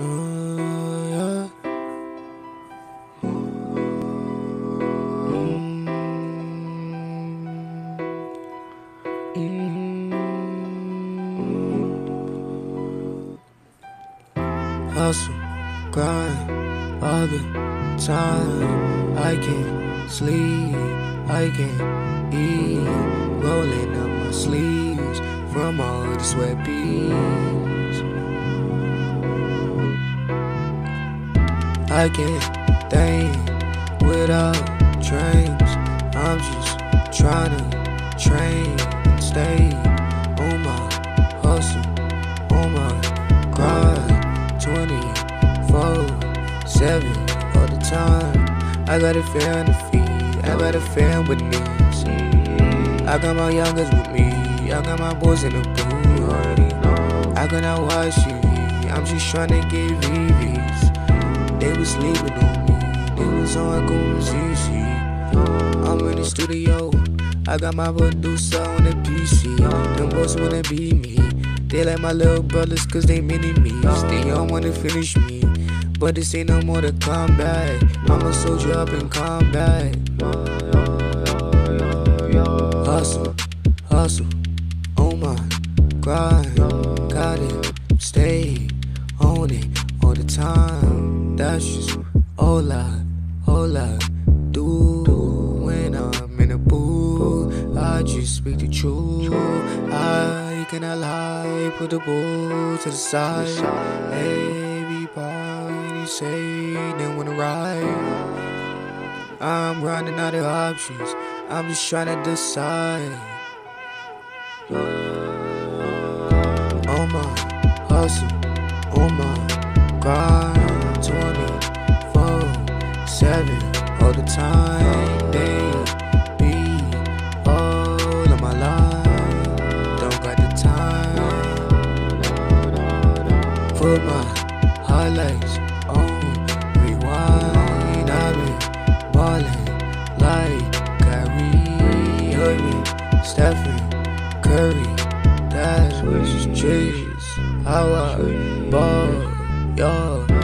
Uh, yeah. Hustle, grind, all the. I can't sleep, I can't eat. Rolling up my sleeves from all the sweat beads. I can't think without dreams. I'm just trying to train and stay on my hustle, on my grind. 24 7 all the time. I got a fan to feed, I got a fan with me. I got my youngers with me, I got my boys in the booth. I cannot watch TV, I'm just trying to get VVs. They was sleeping on me, they was on Goon ZZ. I'm in the studio, I got my producer on the PC. Them boys wanna be me. They like my little brothers cause they mini me. They all wanna finish me. But this ain't no more to combat. I'm a soldier up in combat. Hustle, I, all I do when I'm in a booth. I just speak the truth. I cannot lie, put the bull to the side. Everybody say they wanna ride. I'm running out of options. I'm just trying to decide. On my hustle, on my grind, 24 7 all the time. They be all of my life. Don't got the time. Put my highlights on rewind. I've been ballin' like Kyrie Irving, Stephen Curry. That's what's tricks. How I ball, yo.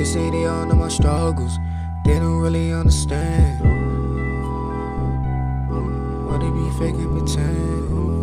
They say they all know my struggles. They don't really understand. Why they be faking pretend?